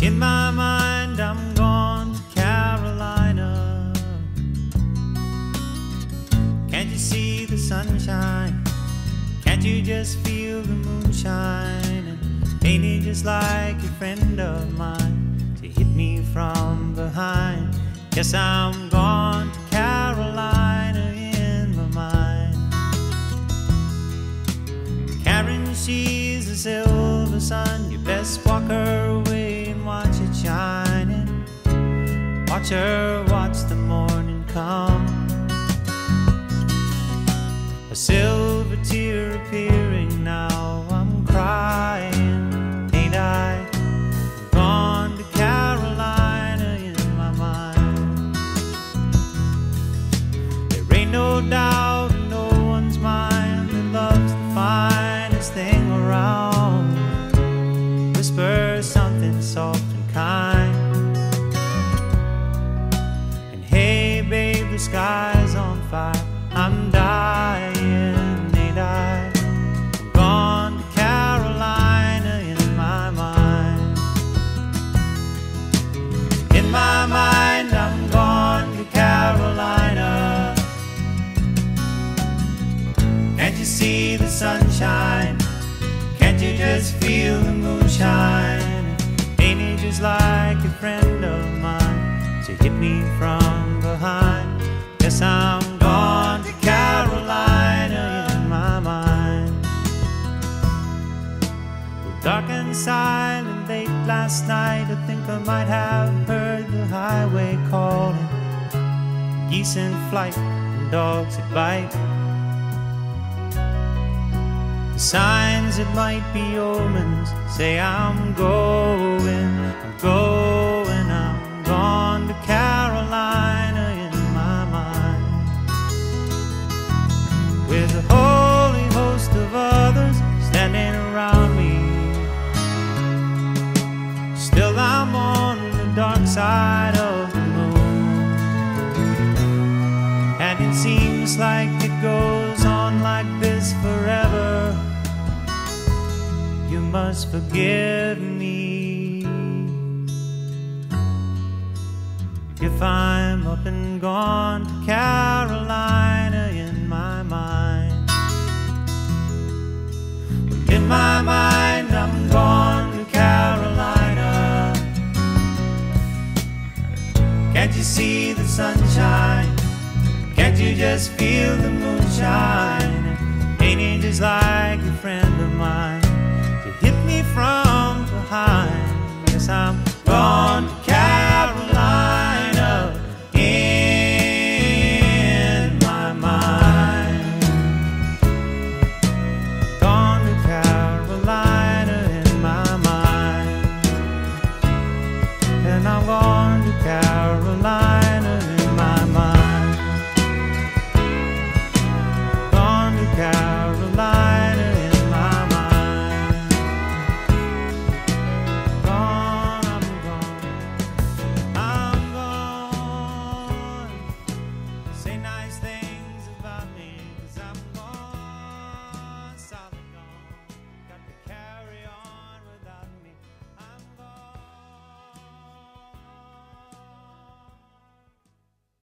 In my mind, I'm gone to Carolina. Can't you see the sunshine? Can't you just feel the moonshine? And ain't it just like a friend of mine to hit me from behind? Guess I'm gone to Carolina in my mind. Karen, she's a silver sun. You best walk Watch her watch the morning come. A silver tear appearing you see the sunshine? Can't you just feel the moonshine? Ain't it just like a friend of mine to hit me from behind? Yes, I'm gone to Carolina in my mind. Dark and silent late last night, I think I might have heard the highway calling. Geese in flight and dogs that bite. The signs that might be omens say I'm going, I'm going, I'm gone to Carolina in my mind. With a holy host of others standing around me. Still I'm on the dark side of the moon. And it seems like it goes on like this forever. Must forgive me if I'm up and gone to Carolina in my mind. In my mind, I'm gone to Carolina. Can't you see the sunshine? Can't you just feel the moonshine? hit me from behind.